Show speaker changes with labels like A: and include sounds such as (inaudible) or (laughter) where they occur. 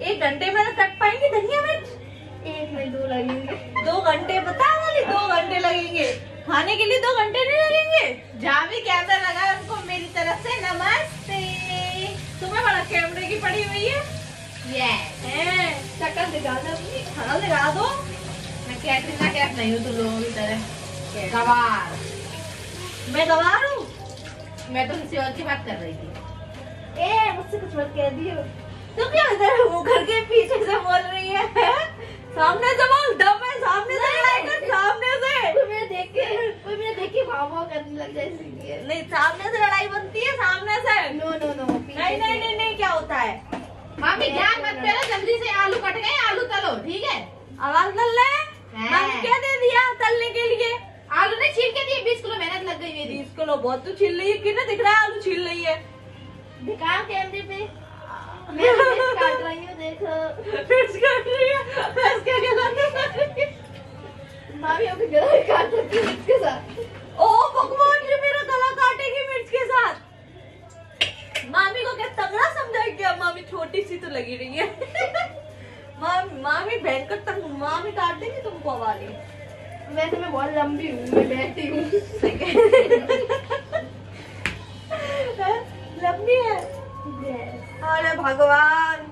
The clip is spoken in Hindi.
A: एक घंटे में कट पाएँगे धनिया मिर्च?
B: एक में दो लगेंगे।
A: दो घंटे बता वाली दो घंटे लगेंगे। खाने के लिए दो घंटे नहीं लगेंगे? जहाँ भी कैमरा लगा उनको मेरी तरफ़ से नमस्ते। तुम्हें बड़ा कैमरे की पड़ी हुई है?
B: ये शक्ल दिखा दो अपनी
A: हाँ लगा दो।
B: मैं कैटरीना कैफ नहीं हूँ तुम लोगों की तरह। गवार।
A: मैं गवार हूँ?
B: मैं तो किसी और की बात कर रही थी।
A: ए मुझसे कुछ मत कह दियो। तुम क्या इधर मुँह करके पीछे से बोल रही है सामने से बोल दम है सामने से लड़ाई कर सामने से।
B: कोई मेरे देख के कोई मेरे देख के भाव भाव करने लग जाए इसलिए।
A: नहीं सामने से लड़ाई बनती है सामने से।
B: नो नो नो
A: नहीं नहीं नहीं नहीं क्या होता है?
B: मामी ध्यान मत करो जल्दी से आलू कट गए आलू तलो ठीक है?
A: आवाज़ तल ले
B: है।
A: हम क्या दे दिया तलने के लिए?
B: आलू ने छील के दिए बीस किलो मेहनत लग गई मेरी।
A: बीस किलो बहुत तो छील रही है कितना दिख रहा है आलू छील रही है?
B: दिखाओ कैमरे पे। मैं काट रही हूँ देखो (laughs)
A: मिर्च काट रही है मिर्च क्या गला
B: मामी अपने गला काट सकती मिर्च के साथ।
A: ओ भगवान जी मेरा गला काटेगी मिर्च के साथ। मामी को क्या तगड़ा समझा क्या? मामी छोटी सी तो लगी रही है। मामी मामी तंग मामी काट देगी तुमको वाली
B: वैसे मैं बहुत लंबी हूँ मैं बैठती हूँ।
A: लंबी है? अरे भगवान।